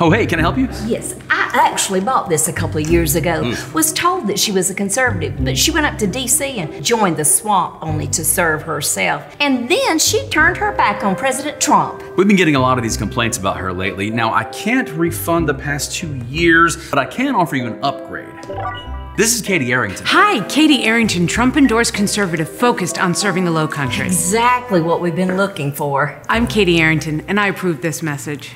Oh, hey, can I help you? Yes, I actually bought this a couple of years ago. Hmm. Was told that she was a conservative, but she went up to D.C. and joined the swamp only to serve herself. And then she turned her back on President Trump. We've been getting a lot of these complaints about her lately. Now, I can't refund the past two years, but I can offer you an upgrade. This is Katie Arrington. Hi, Katie Arrington, Trump endorsed conservative focused on serving the Low Country. Exactly what we've been looking for. I'm Katie Arrington, and I approve this message.